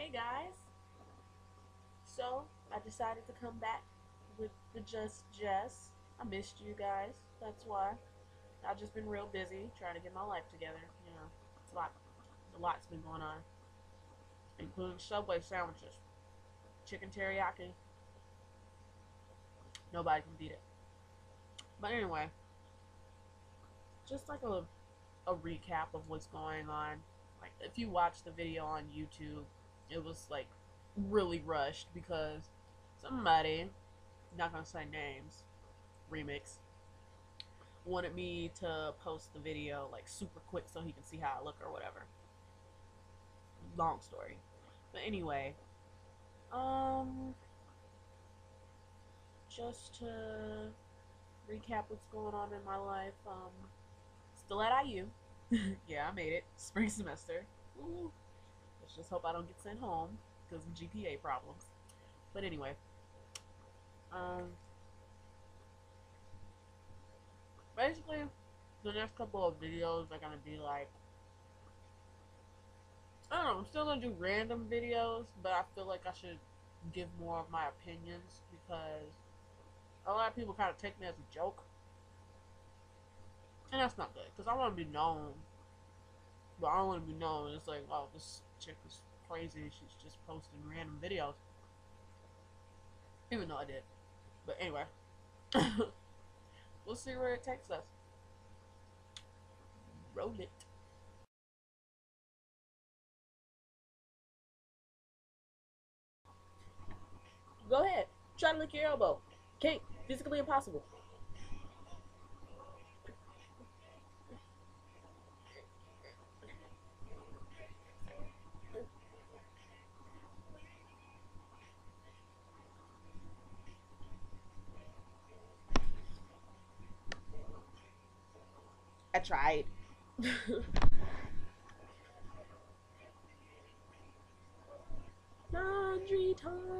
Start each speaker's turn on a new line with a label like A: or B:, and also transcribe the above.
A: Hey guys. So, I decided to come back with the Just Jess. I missed you guys. That's why. I've just been real busy trying to get my life together. You know, it's a lot. A lot's been going on, including Subway sandwiches, chicken teriyaki. Nobody can beat it. But anyway, just like a a recap of what's going on. Like if you watch the video on YouTube, it was like really rushed because somebody, not gonna say names, remix, wanted me to post the video like super quick so he can see how I look or whatever. Long story. But anyway, um just to recap what's going on in my life, um still at IU. yeah, I made it. Spring semester. Ooh. Let's just hope I don't get sent home because of GPA problems. But anyway, um, basically, the next couple of videos are gonna be like, I don't know, I'm still gonna do random videos, but I feel like I should give more of my opinions because a lot of people kind of take me as a joke. And that's not good, because I want to be known. But I don't want to be known. It's like, oh, this chick was crazy. She's just posting random videos. Even though I did. But anyway. we'll see where it takes us. Roll it. Go ahead. Try to lick your elbow. Can't. Physically impossible. I tried. Laundry time.